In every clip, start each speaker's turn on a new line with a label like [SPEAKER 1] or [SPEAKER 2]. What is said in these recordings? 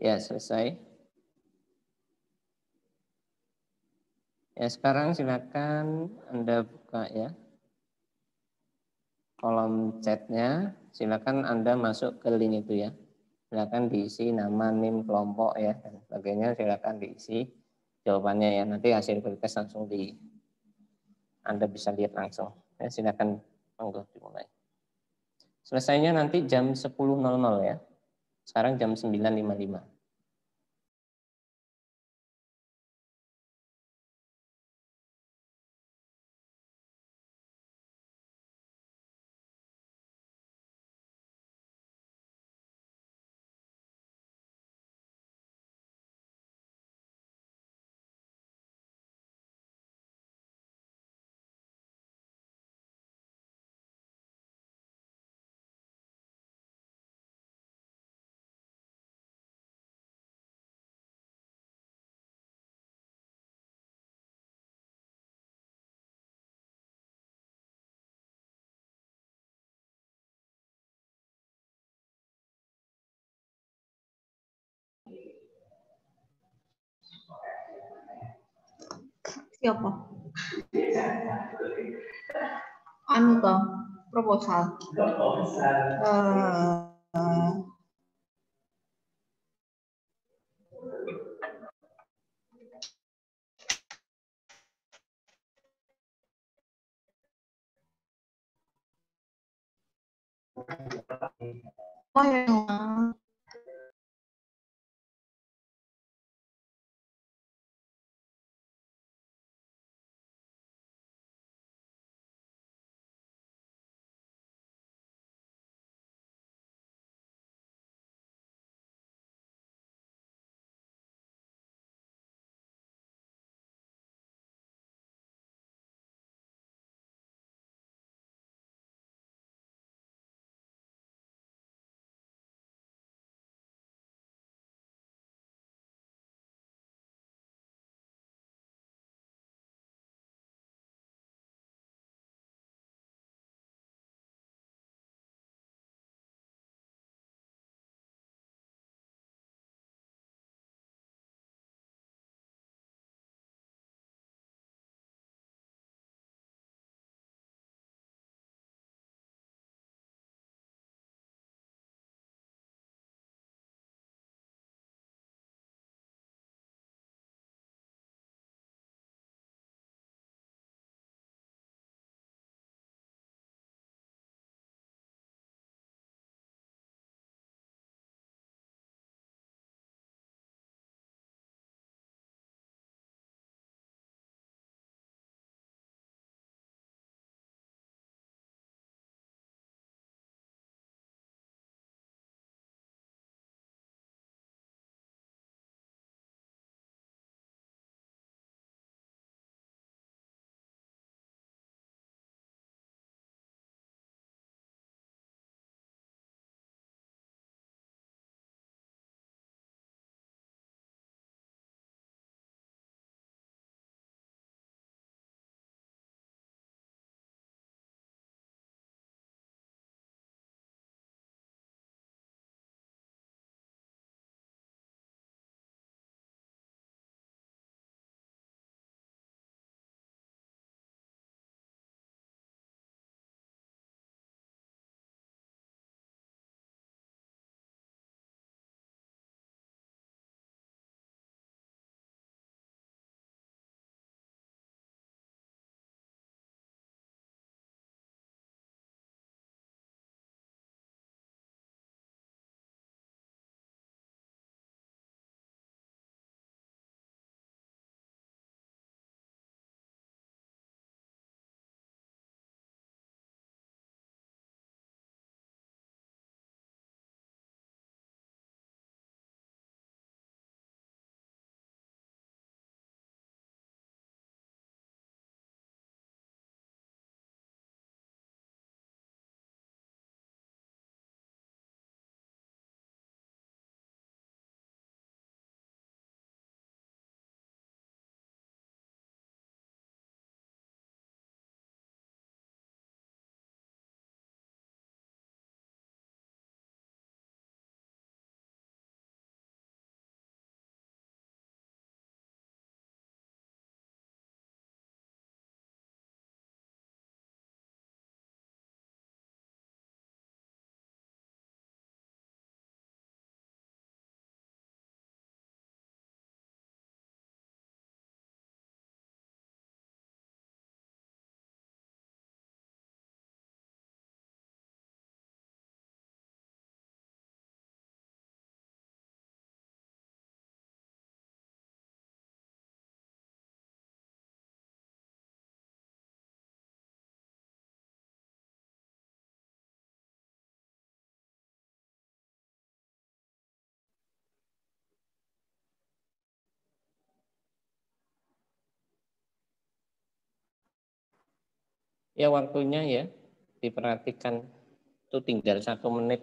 [SPEAKER 1] Ya, selesai. Ya, sekarang silakan Anda buka ya. Kolom chatnya, silakan Anda masuk ke link itu ya. Silakan diisi nama, NIM, kelompok ya, dan sebagainya. Silakan diisi jawabannya ya. Nanti hasil berkas langsung di Anda bisa lihat langsung. Ya, silakan monggo dimulai. Selesainya nanti jam 10.00 ya. Sekarang jam 9.55.
[SPEAKER 2] Siapa? Anu toh, proposal. Uh, uh, Oh,
[SPEAKER 1] Ya waktunya ya diperhatikan itu tinggal satu menit.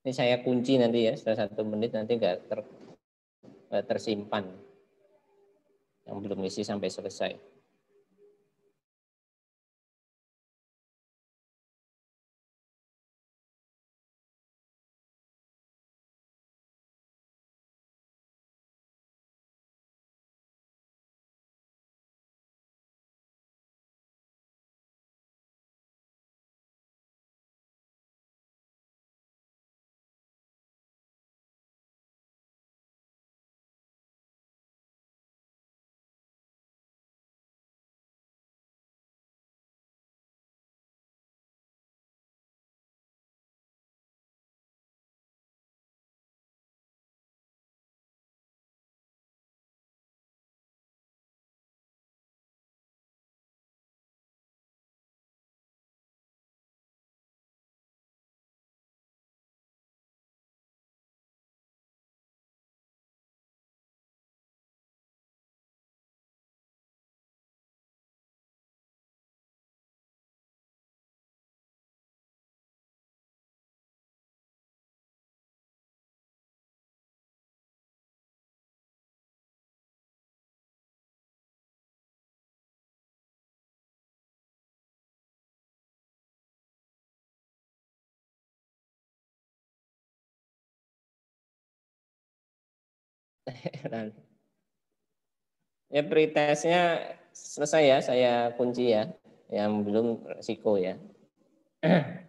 [SPEAKER 1] Ini saya kunci nanti ya setelah satu menit nanti nggak ter, tersimpan yang belum isi sampai selesai. Ya pretestnya selesai ya, saya kunci ya. Yang belum resiko ya.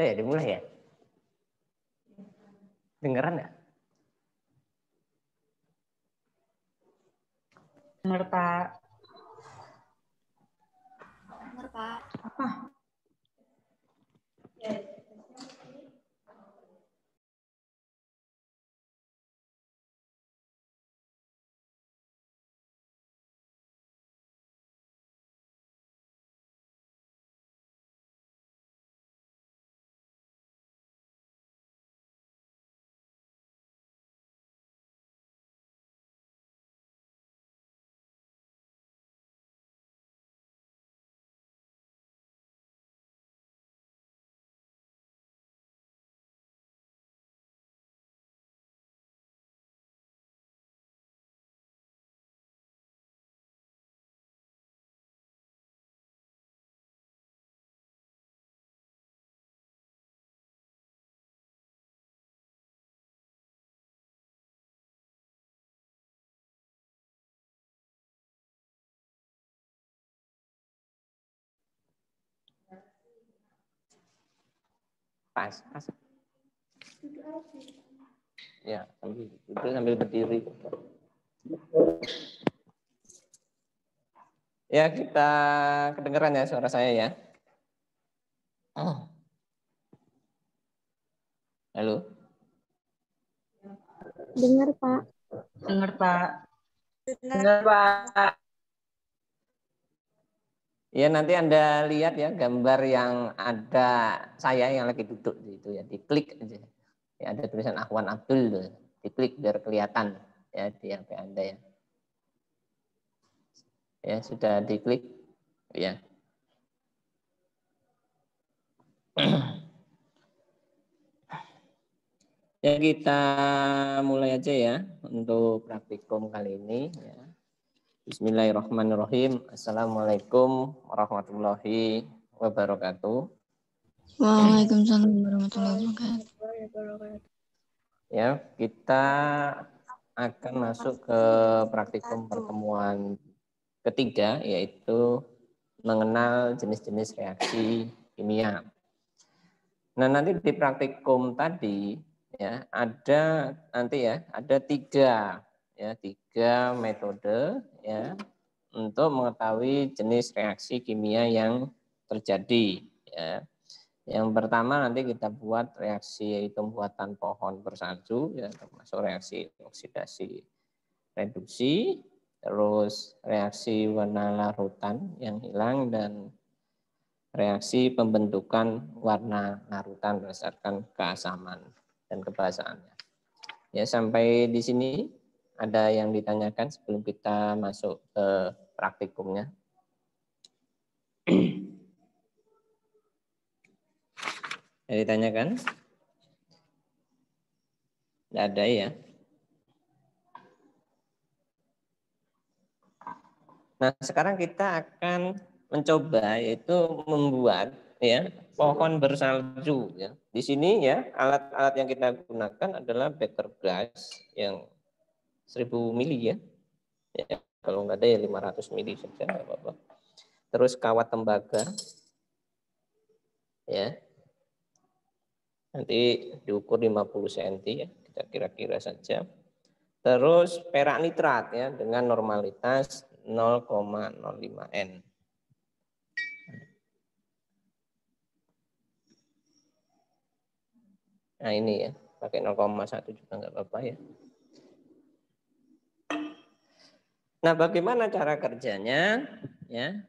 [SPEAKER 1] Eh, dimulai ya? Dengeran nggak?
[SPEAKER 3] Dengar, Pak.
[SPEAKER 4] Dengar, Pak.
[SPEAKER 3] Apa?
[SPEAKER 1] Pas, pas. Ya, sambil itu sambil berdiri. Ya, kita kedengeran ya suara saya ya. Halo.
[SPEAKER 3] Dengar, Pak.
[SPEAKER 4] Dengar, Pak. Dengar, Pak.
[SPEAKER 1] Ya nanti Anda lihat ya gambar yang ada saya yang lagi duduk di itu ya, diklik aja. Ya, ada tulisan Ahwan Abdul tuh. Diklik biar kelihatan ya di HP Anda ya. Ya, sudah diklik ya. Ya kita mulai aja ya untuk praktikum kali ini ya. Bismillahirrahmanirrahim. Assalamualaikum warahmatullahi wabarakatuh.
[SPEAKER 3] Waalaikumsalam warahmatullahi wabarakatuh.
[SPEAKER 1] Ya, kita akan masuk ke praktikum pertemuan ketiga yaitu mengenal jenis-jenis reaksi kimia. Nah, nanti di praktikum tadi ya ada nanti ya ada tiga ya tiga metode ya untuk mengetahui jenis reaksi kimia yang terjadi ya yang pertama nanti kita buat reaksi yaitu pembuatan pohon bersalju ya termasuk reaksi oksidasi reduksi terus reaksi warna larutan yang hilang dan reaksi pembentukan warna larutan berdasarkan keasaman dan kebahasaannya. Ya, sampai di sini ada yang ditanyakan sebelum kita masuk ke praktikumnya. Yang ditanyakan? Tidak ada ya. Nah, sekarang kita akan mencoba yaitu membuat ya pohon bersalju ya. Di sini ya alat-alat yang kita gunakan adalah beker glass yang 1000 mili ya. ya kalau nggak ada ya 500 mili saja nggak apa-apa. Terus kawat tembaga ya. Nanti diukur 50 cm ya, kita kira-kira saja. Terus perak nitrat ya dengan normalitas 0,05 N. Nah ini ya, pakai 0,1 juga nggak apa-apa ya. Nah bagaimana cara kerjanya? Ya,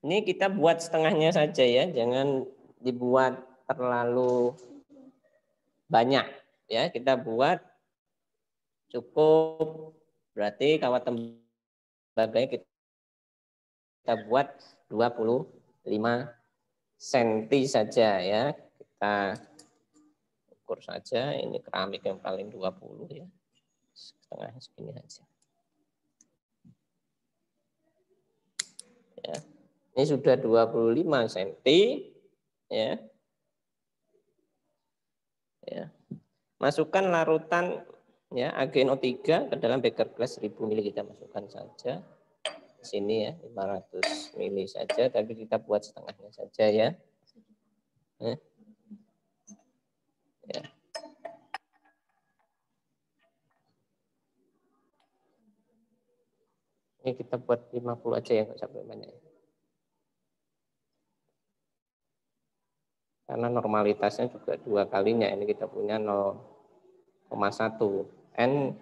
[SPEAKER 1] ini kita buat setengahnya saja ya, jangan dibuat terlalu banyak ya. Kita buat cukup berarti kawat tembaga kita buat 25 cm saja ya kita ukur saja ini keramik yang paling 20 ya setengah segini aja. Ya. Ini sudah 25 cm ya. Ya. Masukkan larutan ya AgNO3 ke dalam beker glass 1000 ml kita masukkan saja. Sini ya 500 ml saja tapi kita buat setengahnya saja ya, ya. Ini kita buat 50 aja ya, nggak sampai banyak. Karena normalitasnya juga dua kalinya. Ini kita punya 0,1 N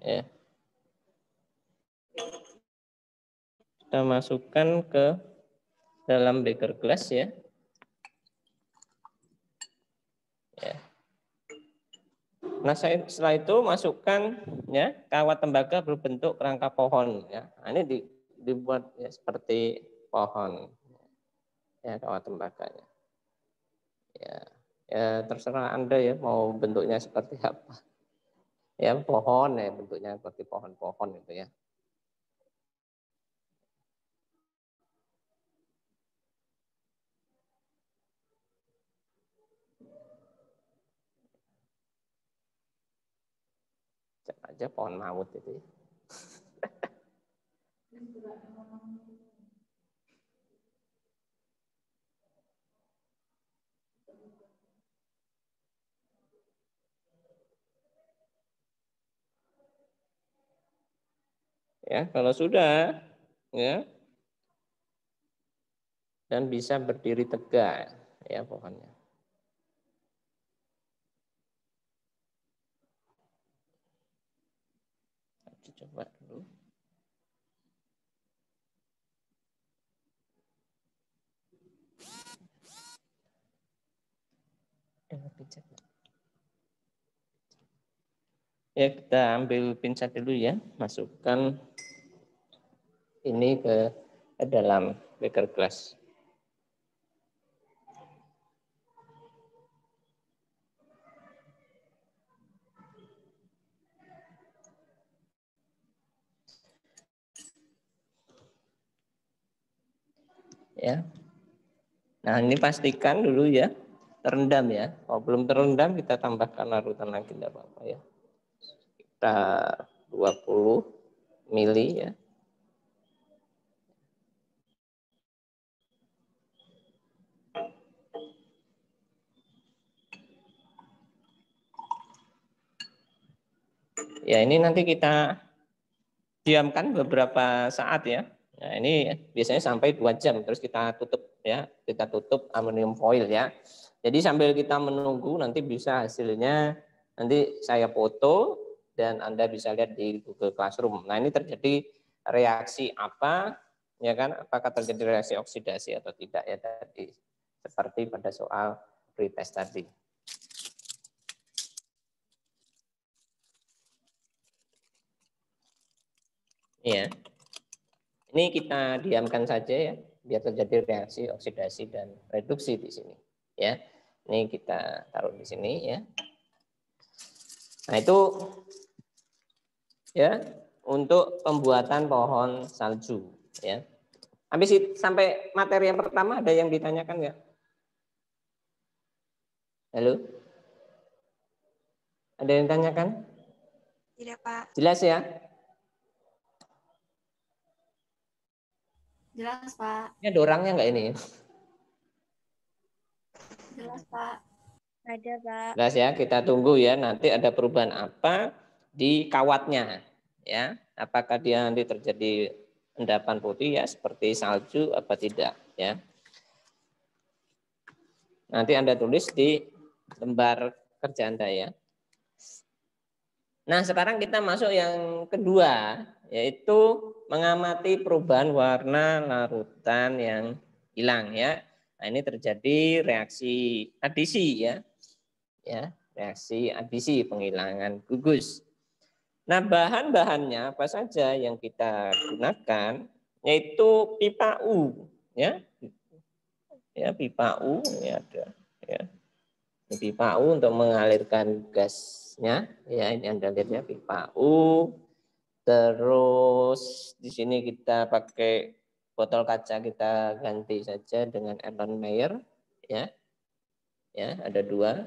[SPEAKER 1] ya. Kita masukkan ke dalam beker glass ya. Ya. Nah, setelah itu masukkan ya kawat tembaga berbentuk kerangka pohon ya. Nah, ini di, dibuat ya, seperti pohon ya kawat tembaganya. Ya, ya terserah Anda ya mau bentuknya seperti apa. Ya pohon ya bentuknya seperti pohon-pohon itu ya. cek aja pohon maut itu ya. ya kalau sudah ya dan bisa berdiri tegak ya pohonnya Ya kita ambil pincat dulu ya, masukkan ini ke dalam beker glass. Ya. Nah ini pastikan dulu ya terendam ya. Kalau belum terendam kita tambahkan larutan lagi tidak apa-apa ya. Kita 20 mili ya. Ya ini nanti kita diamkan beberapa saat ya. Nah ini biasanya sampai dua jam terus kita tutup ya, kita tutup aluminium foil ya. Jadi sambil kita menunggu nanti bisa hasilnya nanti saya foto dan Anda bisa lihat di Google Classroom. Nah ini terjadi reaksi apa ya kan? Apakah terjadi reaksi oksidasi atau tidak ya tadi seperti pada soal pretest tadi. Ya. Ini kita diamkan saja ya, biar terjadi reaksi oksidasi dan reduksi di sini. Ya, ini kita taruh di sini ya. Nah itu ya untuk pembuatan pohon salju ya. Habis sampai materi yang pertama ada yang ditanyakan nggak? Halo? Ada yang ditanyakan?
[SPEAKER 3] Tidak, Pak.
[SPEAKER 1] Jelas ya?
[SPEAKER 3] Jelas, Pak.
[SPEAKER 1] Ini ada orangnya nggak ini?
[SPEAKER 3] Jelas, Pak. Ada, Pak.
[SPEAKER 1] Jelas ya, kita tunggu ya nanti ada perubahan apa di kawatnya ya. Apakah dia nanti terjadi endapan putih ya seperti salju apa tidak ya. Nanti Anda tulis di lembar kerja Anda ya. Nah, sekarang kita masuk yang kedua yaitu mengamati perubahan warna larutan yang hilang ya. Nah, ini terjadi reaksi adisi ya. Ya, reaksi adisi penghilangan gugus. Nah, bahan-bahannya apa saja yang kita gunakan yaitu pipa U ya. Ya, pipa U ini ada ya. Ini pipa U untuk mengalirkan gasnya ya, ini Anda lihat ya pipa U Terus di sini kita pakai botol kaca kita ganti saja dengan Erlen Meyer ya. Ya, ada dua.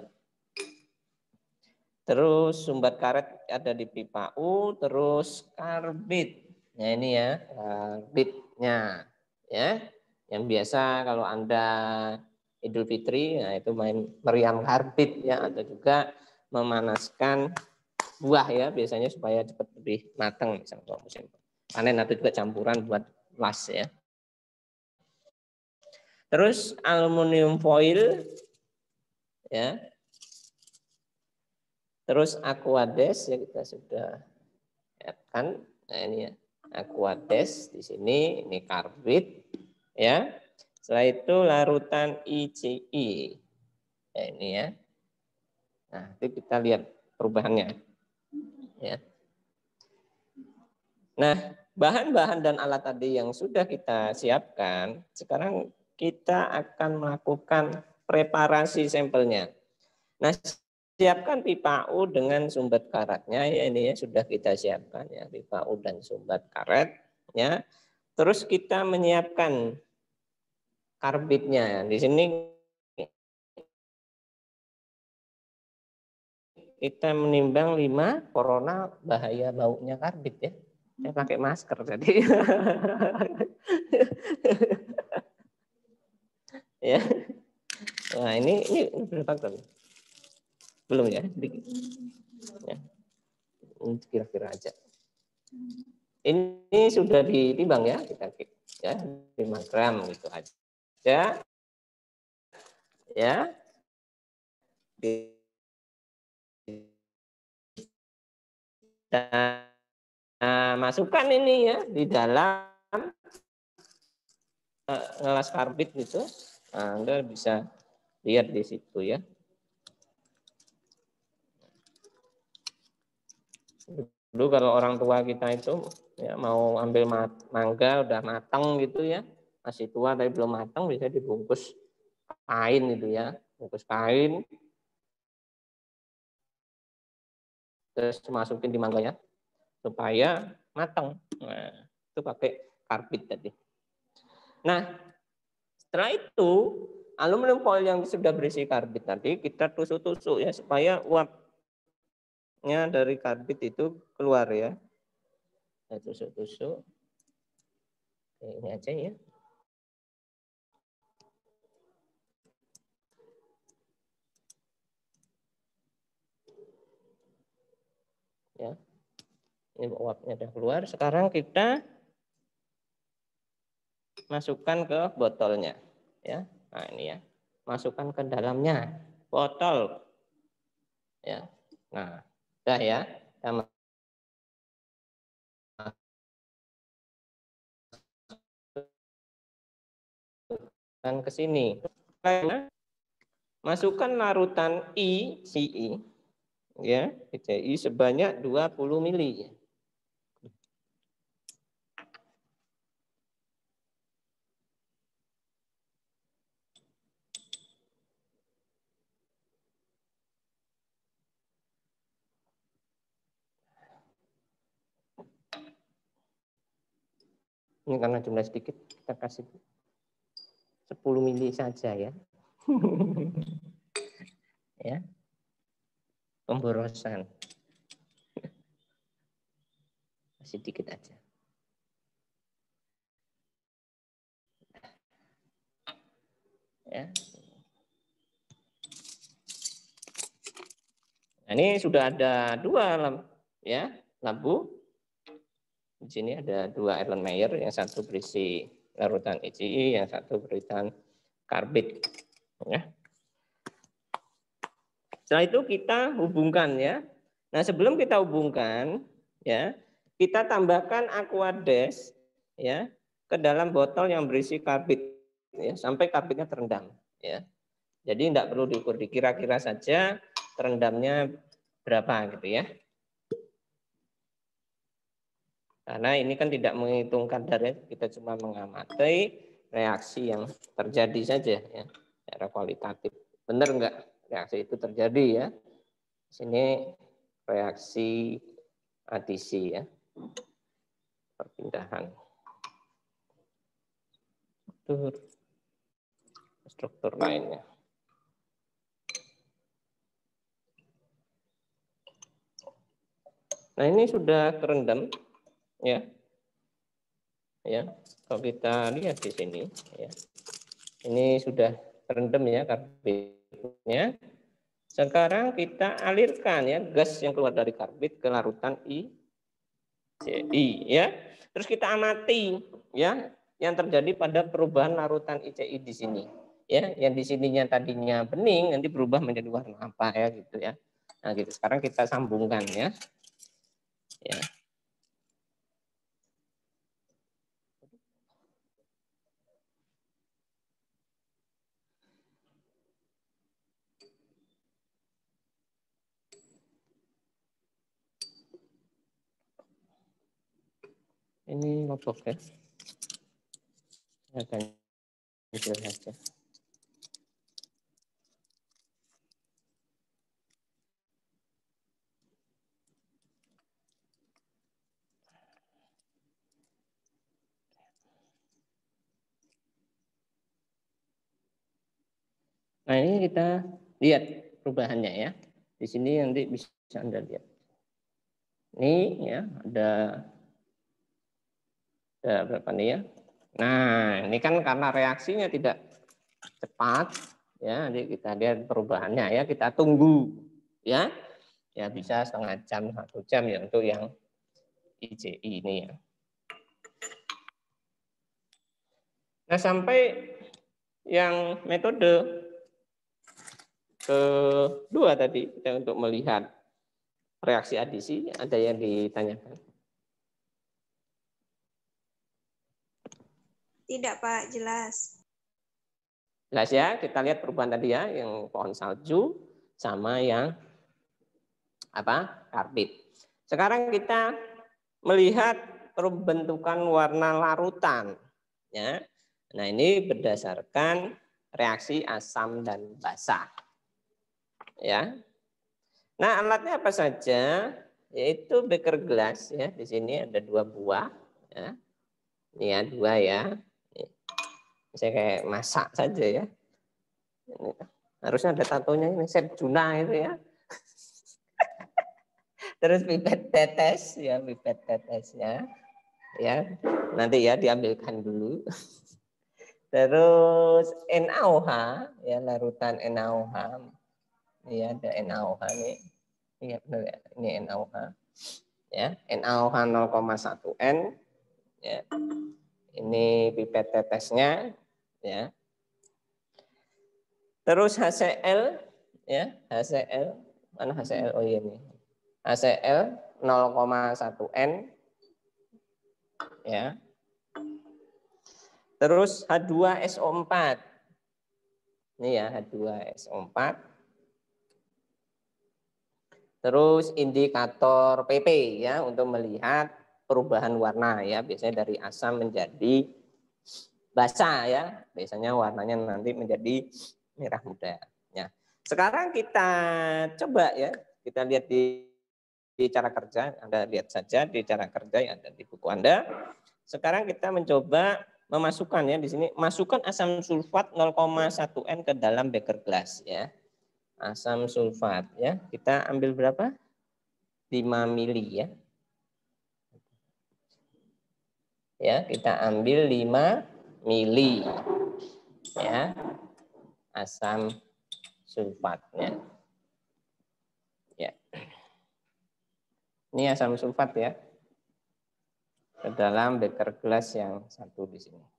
[SPEAKER 1] Terus sumbat karet ada di pipa U, terus karbit. Nah ini ya, karbitnya ya. Yang biasa kalau Anda Idul Fitri, nah itu main meriam karbit ya atau juga memanaskan buah ya biasanya supaya cepat lebih matang misalnya musim panen atau juga campuran buat las ya. Terus aluminium foil ya. Terus aquades ya kita sudah kan nah ini ya aquades di sini ini karbit ya. Setelah itu larutan ICI. Ya, ini ya. Nah, itu kita lihat perubahannya. Ya. Nah, bahan-bahan dan alat tadi yang sudah kita siapkan, sekarang kita akan melakukan preparasi sampelnya. Nah, siapkan pipa U dengan sumbat karetnya ya ini ya sudah kita siapkan ya pipa U dan sumbat karet. Terus kita menyiapkan karbitnya. Di sini kita menimbang lima corona bahaya baunya karbit ya. Saya pakai masker tadi. ya. Nah, ini ini berapa? Belum ya? ya. Kira-kira aja. Ini sudah ditimbang ya kita ya 5 gram gitu aja ya nah, masukkan ini ya di dalam uh, ngelas karbit gitu nah, Anda bisa lihat di situ ya dulu kalau orang tua kita itu ya mau ambil mangga udah matang gitu ya masih tua tapi belum matang bisa dibungkus kain itu ya bungkus kain. Terus masukin di mangganya supaya matang nah, itu pakai karbit tadi. Nah setelah itu aluminium foil yang sudah berisi karbit tadi kita tusuk-tusuk ya supaya uapnya dari karbit itu keluar ya. Kita tusuk-tusuk. Ini aja ya. Ya. Ini uapnya sudah keluar. Sekarang kita masukkan ke botolnya ya. Nah ini ya. Masukkan ke dalamnya. Botol. Ya. Nah sudah ya masukkan ke sini masukkan larutan ICI ya PCI sebanyak 20 mili. Ini karena jumlah sedikit, kita kasih 10 mili saja ya. ya pemborosan. Masih dikit aja. Ya. Nah, ini sudah ada dua lampu, ya lampu. Di sini ada dua Erlenmeyer, yang satu berisi larutan ECI, yang satu berisi karbit. Ya. Setelah itu kita hubungkan ya. Nah, sebelum kita hubungkan ya, kita tambahkan aquades ya ke dalam botol yang berisi karbit ya sampai karbitnya terendam ya. Jadi tidak perlu diukur dikira-kira saja terendamnya berapa gitu ya. Karena ini kan tidak menghitung kadar ya, kita cuma mengamati reaksi yang terjadi saja ya, secara kualitatif. Benar enggak? reaksi itu terjadi ya. Sini reaksi adisi ya. Perpindahan. Struktur struktur lainnya. Nah, ini sudah kerendam ya. Ya, kalau kita lihat di sini ya. Ini sudah terendam ya karbit berikutnya. Sekarang kita alirkan ya gas yang keluar dari karbit ke larutan ICI ya. Terus kita amati ya yang terjadi pada perubahan larutan ICI di sini. Ya, yang di sininya tadinya bening nanti berubah menjadi warna apa ya gitu ya. Nah, gitu. Sekarang kita sambungkan ya. Ya. Ini logbook ya. Saja. Nah ini kita lihat perubahannya ya. Di sini nanti bisa Anda lihat. Ini ya ada ya, berapa nih ya? Nah, ini kan karena reaksinya tidak cepat, ya, nanti kita lihat perubahannya ya, kita tunggu, ya, ya bisa setengah jam, satu jam ya untuk yang ICI ini ya. Nah, sampai yang metode kedua tadi kita untuk melihat reaksi adisi ada yang ditanyakan.
[SPEAKER 3] Tidak, Pak. Jelas.
[SPEAKER 1] Jelas ya, kita lihat perubahan tadi ya, yang pohon salju sama yang apa? karbit. Sekarang kita melihat perbentukan warna larutan ya. Nah, ini berdasarkan reaksi asam dan basa. Ya. Nah, alatnya apa saja? Yaitu beker gelas ya. Di sini ada dua buah ya. Ini ya dua ya. Saya kayak masak saja ya. Harusnya ada tatonya ini set Juna itu ya. Terus pipet tetes ya, pipet tetes ya. Ya, nanti ya diambilkan dulu. Terus NaOH ya larutan NaOH. Ini ada NaOH nih. Iya benar ya. Ini NaOH. Ya, NaOH 0,1 N ya. Ini pipet tetesnya ya. Terus HCl ya, HCl mana HCl? Oh iya nih. HCl 0,1 N ya. Terus H2SO4. Ini ya H2SO4. Terus indikator PP ya untuk melihat perubahan warna ya biasanya dari asam menjadi basah ya. Biasanya warnanya nanti menjadi merah muda. Ya. Sekarang kita coba ya, kita lihat di, di cara kerja. Anda lihat saja di cara kerja yang ada di buku Anda. Sekarang kita mencoba memasukkan ya di sini masukkan asam sulfat 0,1 N ke dalam beker gelas ya. Asam sulfat ya. Kita ambil berapa? 5 mili ya. Ya, kita ambil 5 mili ya asam sulfatnya. Ya. Ini asam sulfat ya. Ke dalam beker gelas yang satu di sini.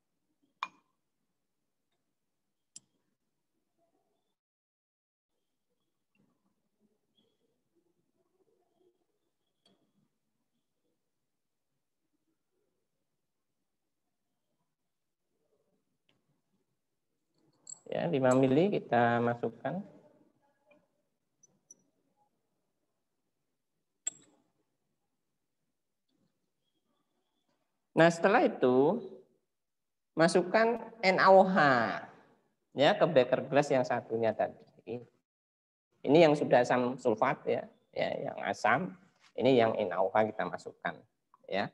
[SPEAKER 1] Ya, 5 mili kita masukkan. Nah, setelah itu masukkan NaOH ya ke beker gelas yang satunya tadi. Ini yang sudah asam sulfat ya, ya yang asam. Ini yang NaOH kita masukkan ya.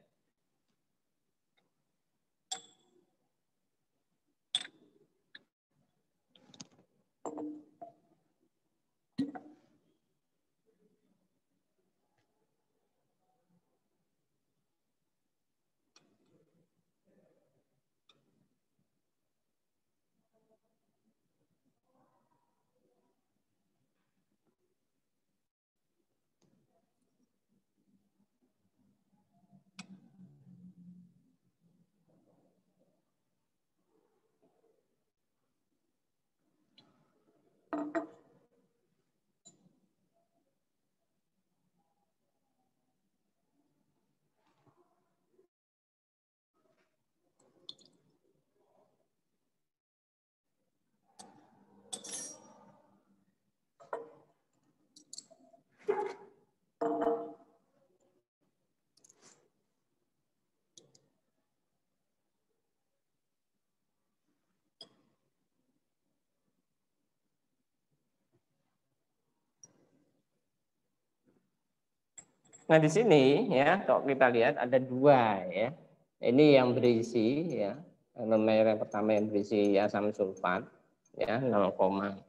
[SPEAKER 1] Nah di sini ya kalau kita lihat ada dua ya. Ini yang berisi ya nomor yang pertama yang berisi asam sulfat ya 0,1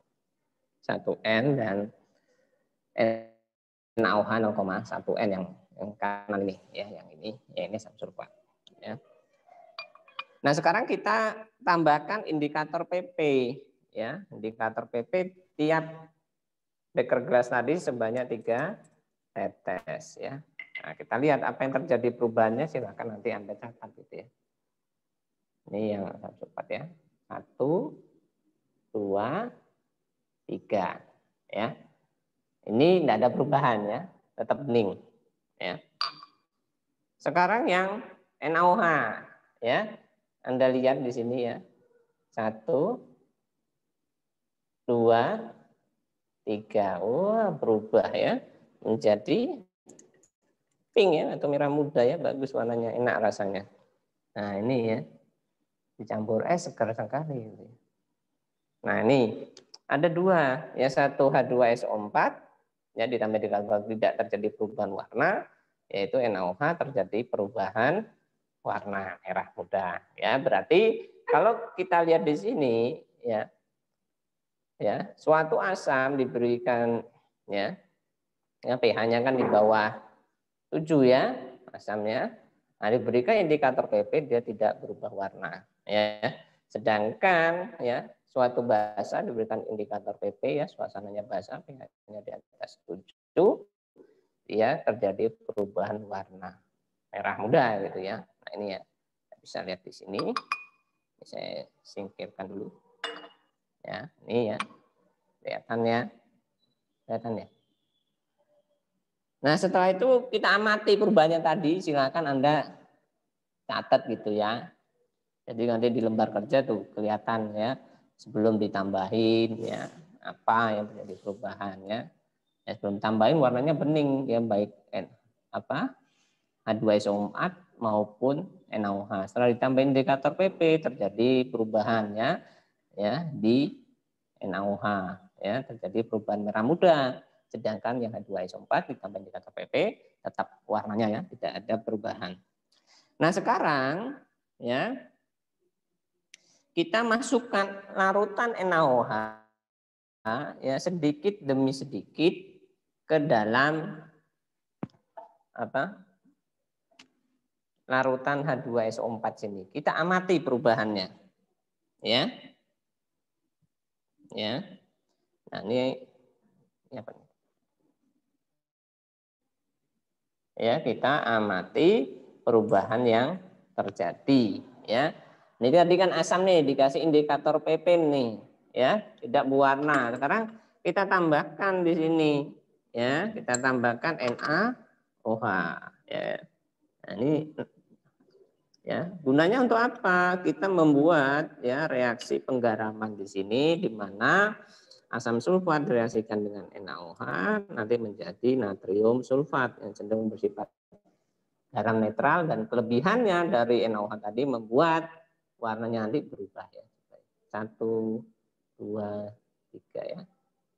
[SPEAKER 1] N dan NaOH 0,1 N yang yang kanan ini ya yang ini ya ini asam sulfat ya. Nah sekarang kita tambahkan indikator PP ya indikator PP tiap beker gelas tadi sebanyak tiga tetes ya. Nah, kita lihat apa yang terjadi perubahannya silakan nanti Anda catat gitu ya. Ini yang satu cepat ya. Satu, dua, tiga. Ya. Ini tidak ada perubahan ya, tetap bening. Ya. Sekarang yang NaOH ya. Anda lihat di sini ya. Satu, dua, tiga. Wah, berubah ya menjadi pink ya atau merah muda ya, bagus warnanya, enak rasanya. Nah, ini ya. Dicampur es segar sekali. Nah, ini ada dua, ya satu H2SO4 ya ditambah dikatakan tidak terjadi perubahan warna, yaitu NaOH terjadi perubahan warna merah muda. Ya, berarti kalau kita lihat di sini ya ya, suatu asam diberikan ya ya pH-nya kan di bawah 7 ya asamnya. Nah, diberikan indikator PP dia tidak berubah warna ya. Sedangkan ya suatu bahasa diberikan indikator PP ya suasananya bahasa pH-nya di atas 7 ya terjadi perubahan warna merah muda gitu ya. Nah ini ya bisa lihat di sini. Ini saya singkirkan dulu. Ya ini ya kelihatan ya, kelihatan ya. Nah setelah itu kita amati perubahannya tadi, silakan anda catat gitu ya. Jadi nanti di lembar kerja tuh kelihatan ya sebelum ditambahin ya apa yang terjadi perubahannya Ya, sebelum tambahin warnanya bening ya baik N, apa H2SO4 maupun NaOH. Setelah ditambahin indikator PP terjadi perubahannya ya di NaOH ya terjadi perubahan merah muda. Sedangkan yang H2SO4 ditambah indikator PP tetap warnanya ya tidak ada perubahan. Nah, sekarang ya kita masukkan larutan NaOH ya sedikit demi sedikit ke dalam apa larutan H2SO4 sini. Kita amati perubahannya. Ya. Ya. Nah, ini, ini apa nih? Ya, kita amati perubahan yang terjadi, ya. Ini tadi kan asam nih dikasih indikator PP nih, ya, tidak berwarna. Sekarang kita tambahkan di sini ya. Kita tambahkan NaOH ya. Nah, ini ya. Gunanya untuk apa? Kita membuat ya reaksi penggaraman di sini di mana asam sulfat direaksikan dengan NaOH nanti menjadi natrium sulfat yang cenderung bersifat garam netral dan kelebihannya dari NaOH tadi membuat warnanya nanti berubah ya. Satu dua tiga ya.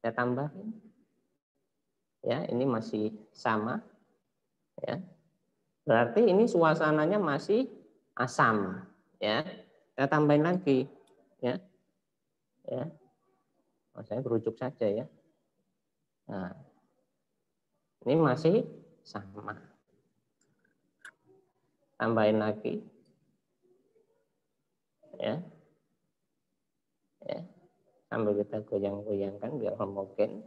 [SPEAKER 1] Saya tambahin. Ya ini masih sama ya. Berarti ini suasananya masih asam ya. Kita tambahin lagi ya. Ya saya berujuk saja ya nah ini masih sama tambahin lagi ya ya sambil kita goyang-goyangkan biar homogen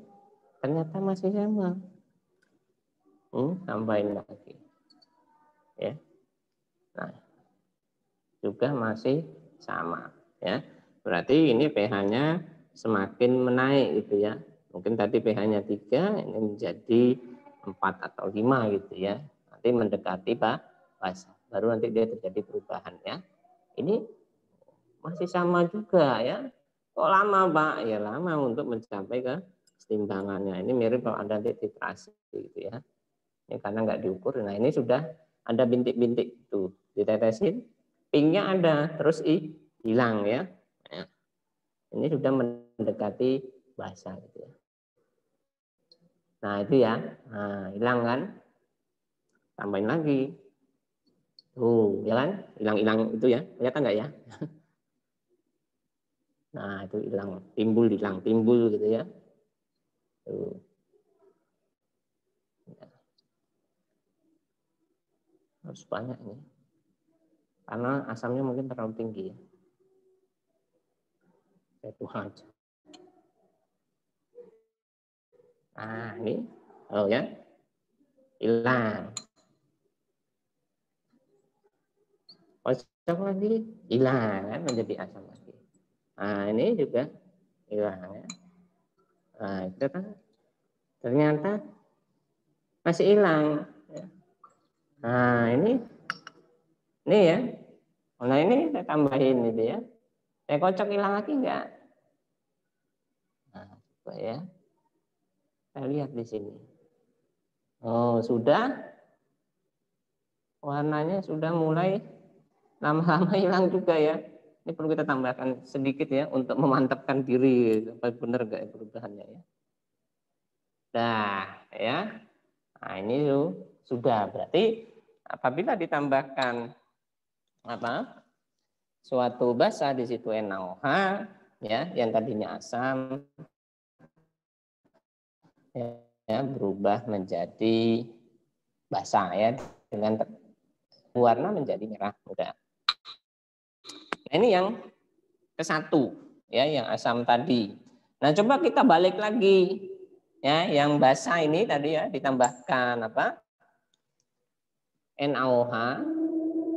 [SPEAKER 1] ternyata masih sama. Hmm, tambahin lagi. Ya. Nah, juga masih sama. Ya. Berarti ini pH-nya semakin menaik gitu ya. Mungkin tadi pH-nya 3, ini menjadi 4 atau 5 gitu ya. Nanti mendekati Pak. Baru nanti dia terjadi perubahan ya. Ini masih sama juga ya. Kok lama Pak? Ya lama untuk mencapai ke timbangannya. Ini mirip kalau Anda lihat titrasi gitu ya. Ini karena nggak diukur. Nah ini sudah ada bintik-bintik tuh ditetesin, pinknya ada, terus i hilang ya. Nah, ini sudah mendekati basah gitu ya. Nah itu ya, nah, hilang kan? Tambahin lagi. Tuh, ya kan? Hilang-hilang itu ya. Kelihatan nggak ya? Nah, itu hilang, timbul, hilang, timbul gitu ya. Tuh. Harus banyak ini. Karena asamnya mungkin terlalu tinggi ya. Itu aja. Nah, ini. Oh ya. Hilang. cocok lagi hilang kan menjadi asam lagi. Nah ini juga hilang ya. Nah itu kan ternyata masih hilang. Ya. Nah ini ini ya. Nah ini saya tambahin itu ya. Saya kocok hilang lagi enggak? Nah, coba ya. Kita lihat di sini. Oh, sudah. Warnanya sudah mulai lama-lama hilang juga ya. Ini perlu kita tambahkan sedikit ya untuk memantapkan diri apa benar enggak ya perubahannya ya. Nah, ya. Nah, ini sudah berarti apabila ditambahkan apa? suatu basa di situ ya yang tadinya asam ya berubah menjadi basah ya dengan warna menjadi merah muda. Nah, ini yang ke satu ya yang asam tadi. Nah, coba kita balik lagi ya yang basah ini tadi ya ditambahkan apa? NaOH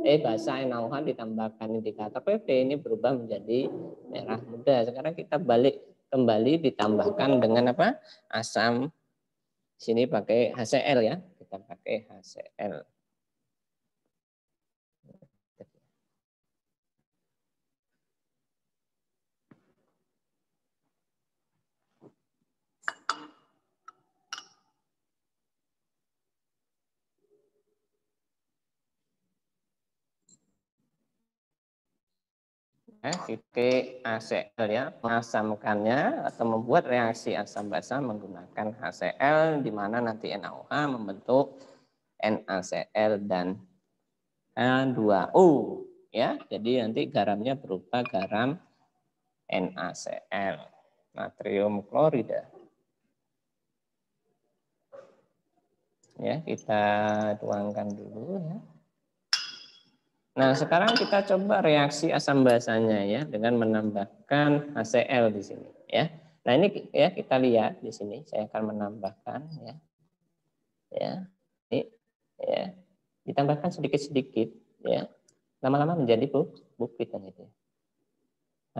[SPEAKER 1] eh basah NaOH ditambahkan indikator PV ini berubah menjadi merah muda. Sekarang kita balik kembali ditambahkan dengan apa? asam sini pakai HCl ya. Kita pakai HCl. Titik ACL ya. Mengasamkannya atau membuat reaksi asam basa menggunakan HCl di mana nanti NaOH membentuk NaCl dan H2O ya. Jadi nanti garamnya berupa garam NaCl natrium klorida. Ya kita tuangkan dulu ya Nah, sekarang kita coba reaksi asam basanya ya dengan menambahkan HCl di sini ya. Nah, ini ya kita lihat di sini saya akan menambahkan ya. Ya. Ini ya. Ditambahkan sedikit-sedikit ya. Lama-lama menjadi bukit kan itu.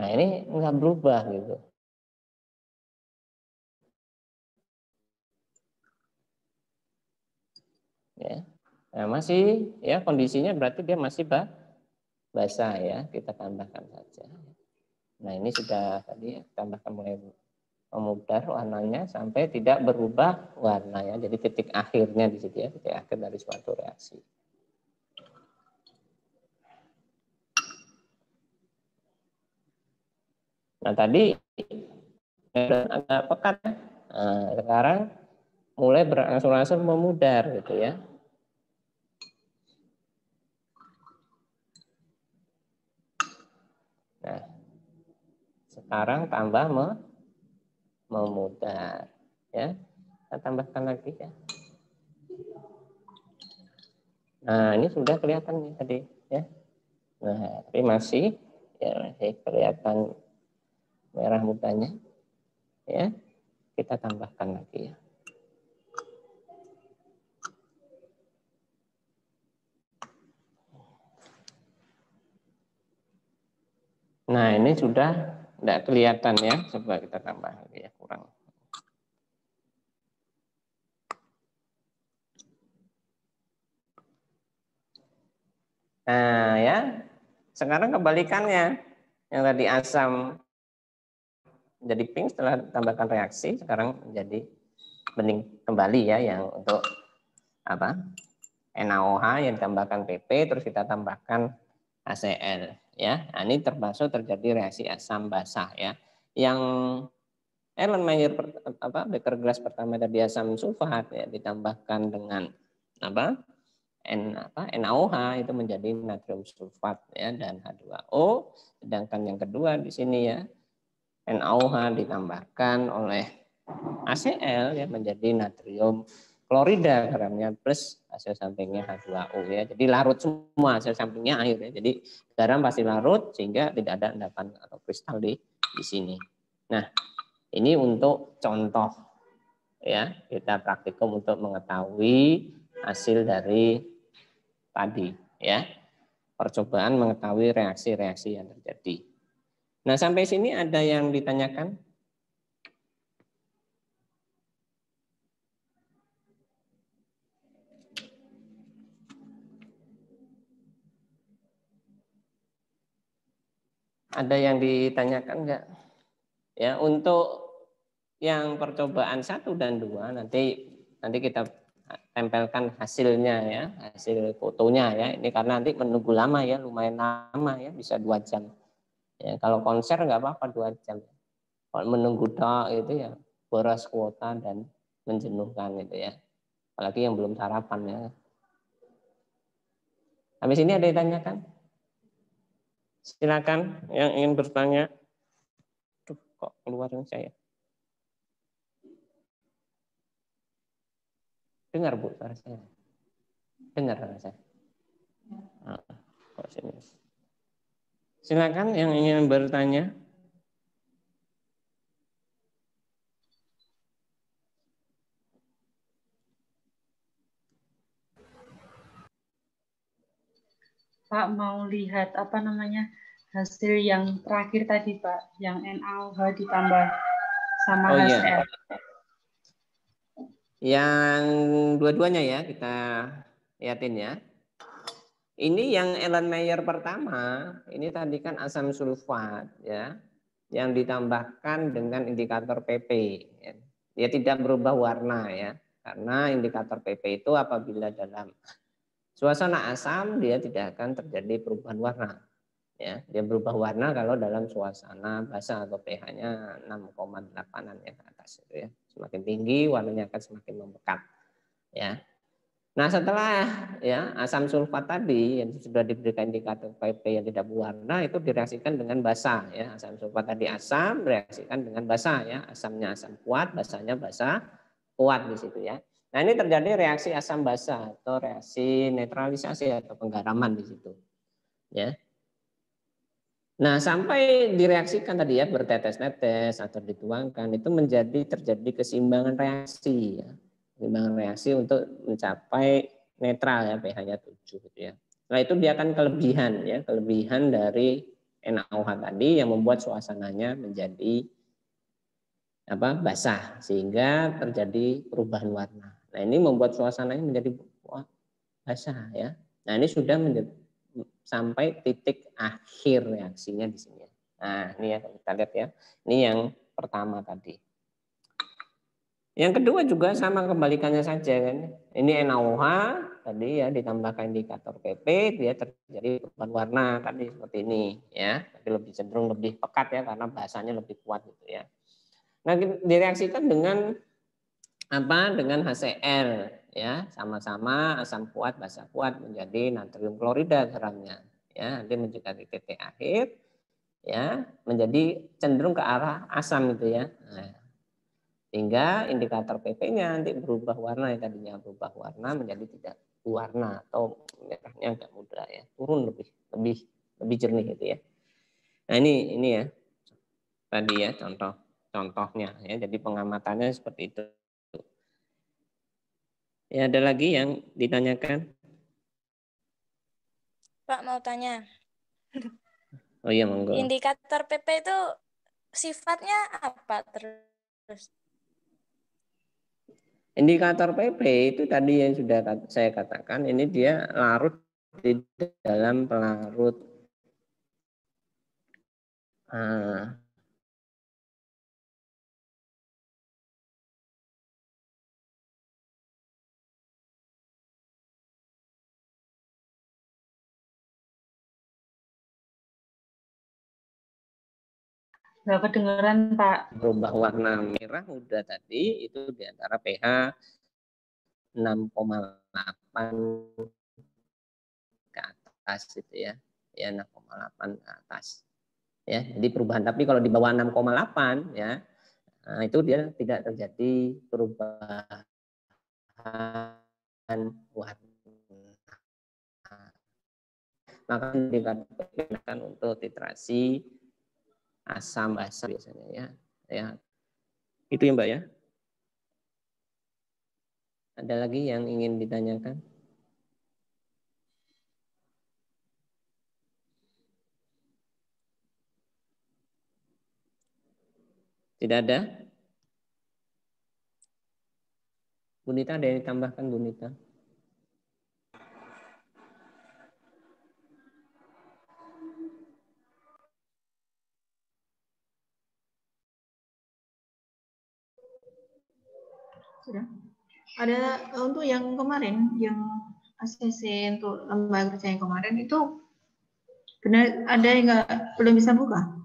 [SPEAKER 1] Nah, ini enggak berubah gitu. Ya. Nah, masih ya kondisinya berarti dia masih bah, basah ya, kita tambahkan saja. Nah, ini sudah tadi ya, tambahkan mulai memudar warnanya sampai tidak berubah warna ya. Jadi titik akhirnya di situ ya, titik akhir dari suatu reaksi. Nah, tadi agak pekat. Nah, sekarang mulai berangsur-angsur memudar gitu ya. Nah, sekarang tambah me, memudar. Ya, kita tambahkan lagi ya. Nah, ini sudah kelihatan nih tadi ya. Nah, tapi masih ya masih kelihatan merah mudanya. Ya, kita tambahkan lagi ya. Nah, ini sudah tidak kelihatan ya. Coba kita tambah lagi ya, kurang. Nah, ya. Sekarang kebalikannya. Yang tadi asam jadi pink setelah tambahkan reaksi, sekarang menjadi bening kembali ya yang untuk apa? NaOH yang ditambahkan PP terus kita tambahkan HCl ya. Nah, ini termasuk terjadi reaksi asam basah ya. Yang Ellen Mayer apa Becker glass pertama tadi asam sulfat ya ditambahkan dengan apa? N apa NaOH itu menjadi natrium sulfat ya dan H2O. Sedangkan yang kedua di sini ya NaOH ditambahkan oleh ACl ya menjadi natrium klorida garamnya plus hasil sampingnya H2O ya. Jadi larut semua hasil sampingnya air ya. Jadi garam pasti larut sehingga tidak ada endapan atau kristal di di sini. Nah, ini untuk contoh ya, kita praktikum untuk mengetahui hasil dari tadi ya. percobaan mengetahui reaksi-reaksi yang terjadi. Nah, sampai sini ada yang ditanyakan? Ada yang ditanyakan enggak? Ya, untuk yang percobaan satu dan dua nanti nanti kita tempelkan hasilnya ya, hasil fotonya ya. Ini karena nanti menunggu lama ya, lumayan lama ya, bisa dua jam. Ya, kalau konser nggak apa-apa dua jam. Kalau menunggu doa itu ya boros kuota dan menjenuhkan itu ya. Apalagi yang belum sarapan ya. Habis ini ada yang tanyakan? Silakan yang ingin bertanya. Tuh, kok keluar saya? Dengar Bu suara saya. Dengar suara saya. Nah, kok sini. Silakan yang ingin bertanya.
[SPEAKER 4] Pak mau lihat apa namanya hasil yang terakhir tadi Pak, yang NaOH ditambah sama oh, HCl. Iya.
[SPEAKER 1] Yang dua-duanya ya kita lihatin ya. Ini yang Ellen Mayer pertama, ini tadi kan asam sulfat ya, yang ditambahkan dengan indikator PP. Ya. Dia tidak berubah warna ya, karena indikator PP itu apabila dalam Suasana asam dia tidak akan terjadi perubahan warna. Ya, dia berubah warna kalau dalam suasana basah atau pH-nya 6,8-an ya ke atas itu ya. Semakin tinggi warnanya akan semakin membekat. Ya. Nah, setelah ya asam sulfat tadi yang sudah diberikan indikator PP yang tidak berwarna itu direaksikan dengan basah ya. Asam sulfat tadi asam direaksikan dengan basah ya. Asamnya asam kuat, basahnya basah kuat di situ ya. Nah ini terjadi reaksi asam basa atau reaksi netralisasi atau penggaraman di situ. Ya. Nah sampai direaksikan tadi ya bertetes-tetes atau dituangkan itu menjadi terjadi keseimbangan reaksi ya. Keseimbangan reaksi untuk mencapai netral ya pH-nya 7 gitu ya. Nah itu dia akan kelebihan ya, kelebihan dari NaOH tadi yang membuat suasananya menjadi apa basah sehingga terjadi perubahan warna. Nah ini membuat suasananya menjadi wah, basah ya. Nah ini sudah menjadi, sampai titik akhir reaksinya di sini. Nah ini ya kita lihat ya. Ini yang pertama tadi. Yang kedua juga sama kembalikannya saja kan. Ini NaOH tadi ya ditambahkan indikator PP dia terjadi perubahan warna tadi seperti ini ya. Tapi lebih cenderung lebih pekat ya karena bahasanya lebih kuat gitu ya. Nah direaksikan dengan apa? Dengan HCl ya. Sama-sama asam kuat basa kuat menjadi natrium klorida garamnya ya. Nanti mendekati titik akhir ya. Menjadi cenderung ke arah asam itu ya. Nah, sehingga indikator PP-nya nanti berubah warna yang tadinya berubah warna menjadi tidak warna atau merahnya agak muda ya. Turun lebih lebih lebih jernih itu ya. Nah ini ini ya. Tadi ya contoh contohnya ya. Jadi pengamatannya seperti itu Ya, ada lagi yang ditanyakan?
[SPEAKER 3] Pak mau tanya.
[SPEAKER 1] Oh iya, monggo.
[SPEAKER 3] Indikator PP itu sifatnya apa terus?
[SPEAKER 1] Indikator PP itu tadi yang sudah saya katakan, ini dia larut di dalam pelarut ah,
[SPEAKER 4] Nggak kedengeran, Pak.
[SPEAKER 1] Berubah warna merah muda tadi itu di antara pH 6,8 ke atas itu ya. Ya 6,8 ke atas. Ya, jadi perubahan tapi kalau di bawah 6,8 ya nah itu dia tidak terjadi perubahan warna. Maka dikatakan untuk titrasi asam basa biasanya ya. Ya. Itu ya Mbak ya. Ada lagi yang ingin ditanyakan? Tidak ada? Bunita ada yang ditambahkan Bunita?
[SPEAKER 2] Sudah. Ada untuk yang kemarin, yang ACC untuk lembaga kerja yang kemarin itu benar ada yang nggak belum bisa buka?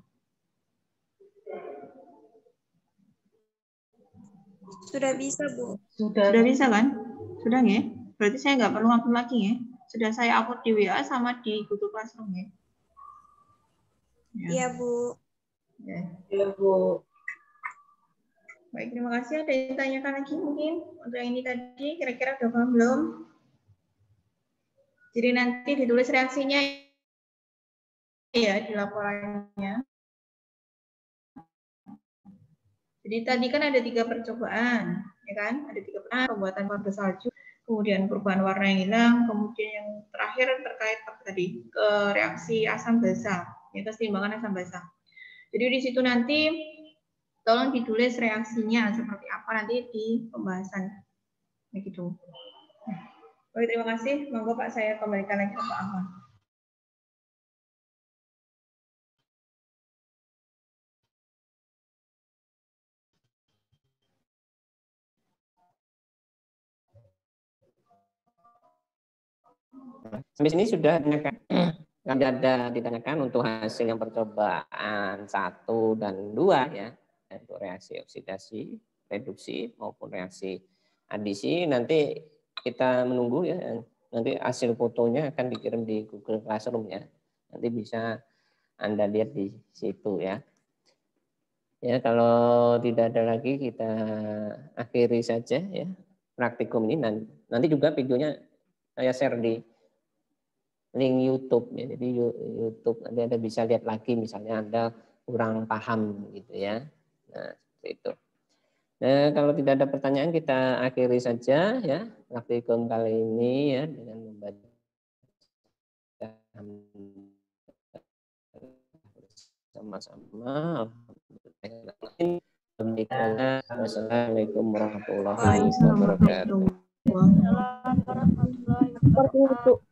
[SPEAKER 3] Sudah bisa, Bu.
[SPEAKER 4] Sudah.
[SPEAKER 2] Sudah bisa kan? Sudah ya? Berarti saya nggak perlu upload lagi ya? Sudah saya upload di WA sama di Google Classroom ya? Ya.
[SPEAKER 3] Iya, Bu.
[SPEAKER 2] Ya.
[SPEAKER 4] Ya, Bu.
[SPEAKER 2] Baik, terima kasih. Ada yang tanyakan lagi mungkin untuk yang ini tadi kira-kira udah paham belum? Jadi nanti ditulis reaksinya ya di laporannya. Jadi tadi kan ada tiga percobaan, ya kan? Ada tiga percobaan, pembuatan pada salju, kemudian perubahan warna yang hilang, kemudian yang terakhir terkait apa tadi ke reaksi asam basa, ya keseimbangan asam basa. Jadi di situ nanti tolong ditulis reaksinya seperti apa nanti di pembahasan begitu. Oke, terima kasih. Monggo Pak saya kembalikan lagi ke Pak Ahmad.
[SPEAKER 1] Sampai sini sudah ditanyakan. Ada, ada ditanyakan untuk hasil yang percobaan satu dan dua ya, untuk reaksi oksidasi, reduksi maupun reaksi adisi. Nanti kita menunggu ya, nanti hasil fotonya akan dikirim di Google Classroom ya. Nanti bisa Anda lihat di situ ya. Ya, kalau tidak ada lagi kita akhiri saja ya praktikum ini nanti juga videonya saya share di link YouTube ya. Jadi YouTube nanti Anda bisa lihat lagi misalnya Anda kurang paham gitu ya. Nah, seperti itu. Nah, kalau tidak ada pertanyaan kita akhiri saja ya praktikum kali ini ya dengan membaca sama-sama. Assalamualaikum warahmatullahi wabarakatuh.
[SPEAKER 3] Assalamualaikum warahmatullahi wabarakatuh.